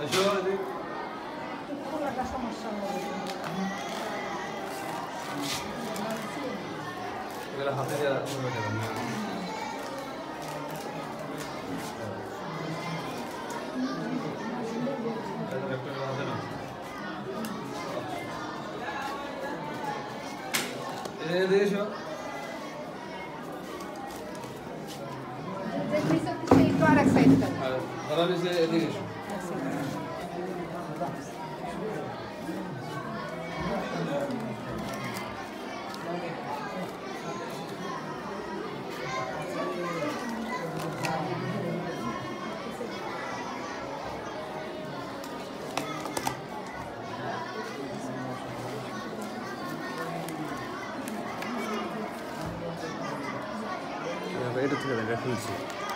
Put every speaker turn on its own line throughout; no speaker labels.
Ajuda. Pula da sua maçã. Ela rapaziada, como é
que ela Deixa. Deixa isso aqui, agora aceita.
Agora deixa. 哎呀，我
这腿在这
抽筋。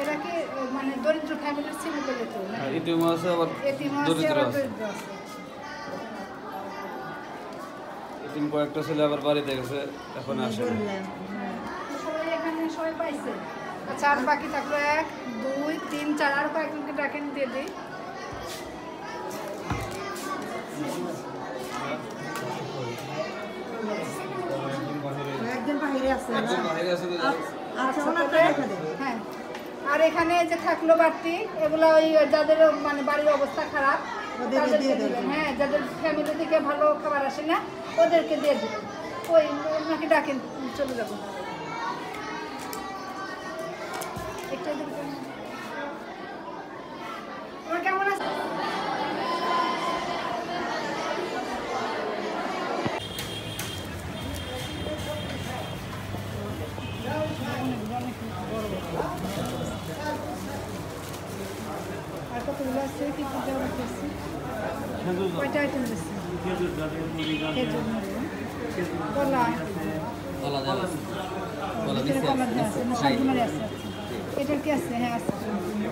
এরা কি মানে দরিদ্র ফ্যামিলির ছেলে পেলে তো
এটিএম আছে আবার দরিদ্র আছে। এটিএম কয়েকটা ছেলে আবার বাড়িতে গেছে এখন আসে।
সবাই এখানে সবাই পাইছে? আচ্ছা আর বাকি থাকল এক দুই তিন চার আর কয়েকজনকে ডাকেন দিয়ে দিই।
বাইরে আছে
আচ্ছা দেখা দেন।
হ্যাঁ। আর এখানে যে থাকল বাড়তি এগুলো ওই যাদের মানে বাড়ির অবস্থা খারাপ তাদেরকে দিবেন। হ্যাঁ যাদের ফ্যামিলি থেকে ভালো খাবার আসে না ওদেরকে দিয়ে দেবেন। ওই ওনাকে ডাকেন চলে যাব একটু Arka bölümler sürekli güzel bakıyorsun. Patates misin? Kedurun. Kola. Kola da Kola da Bir tane kola da Kola da Kola da Kola da